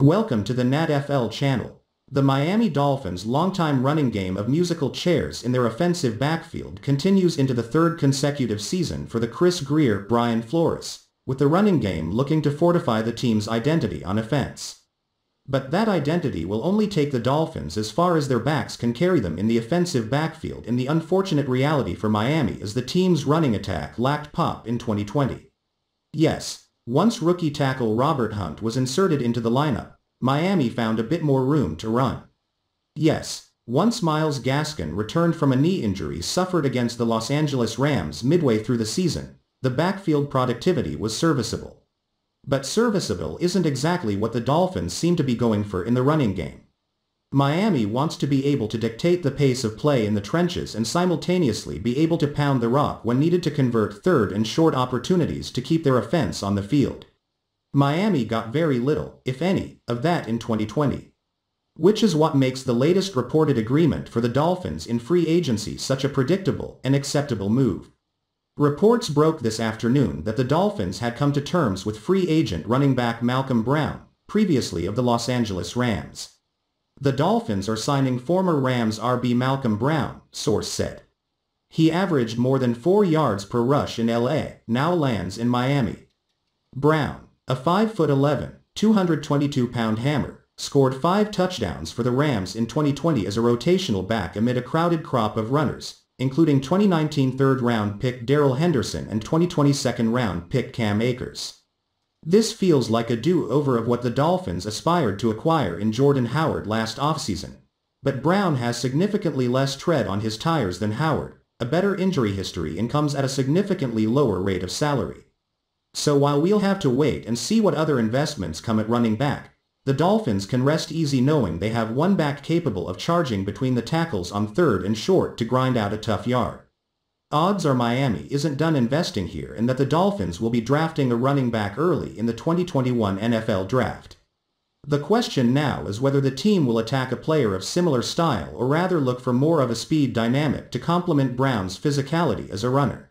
Welcome to the NatFL channel. The Miami Dolphins' longtime running game of musical chairs in their offensive backfield continues into the third consecutive season for the Chris Grier-Brian Flores, with the running game looking to fortify the team's identity on offense. But that identity will only take the Dolphins as far as their backs can carry them in the offensive backfield and the unfortunate reality for Miami is the team's running attack lacked pop in 2020. Yes, once rookie tackle Robert Hunt was inserted into the lineup, Miami found a bit more room to run. Yes, once Myles Gaskin returned from a knee injury suffered against the Los Angeles Rams midway through the season, the backfield productivity was serviceable. But serviceable isn't exactly what the Dolphins seem to be going for in the running game. Miami wants to be able to dictate the pace of play in the trenches and simultaneously be able to pound the rock when needed to convert third and short opportunities to keep their offense on the field. Miami got very little, if any, of that in 2020. Which is what makes the latest reported agreement for the Dolphins in free agency such a predictable and acceptable move. Reports broke this afternoon that the Dolphins had come to terms with free agent running back Malcolm Brown, previously of the Los Angeles Rams. The Dolphins are signing former Rams RB Malcolm Brown, source said. He averaged more than 4 yards per rush in LA, now lands in Miami. Brown, a 5'11", 222-pound hammer, scored five touchdowns for the Rams in 2020 as a rotational back amid a crowded crop of runners, including 2019 third-round pick Darrell Henderson and 2020 second-round pick Cam Akers. This feels like a do-over of what the Dolphins aspired to acquire in Jordan Howard last offseason. But Brown has significantly less tread on his tires than Howard, a better injury history and comes at a significantly lower rate of salary. So while we'll have to wait and see what other investments come at running back, the Dolphins can rest easy knowing they have one back capable of charging between the tackles on third and short to grind out a tough yard. Odds are Miami isn't done investing here and that the Dolphins will be drafting a running back early in the 2021 NFL Draft. The question now is whether the team will attack a player of similar style or rather look for more of a speed dynamic to complement Brown's physicality as a runner.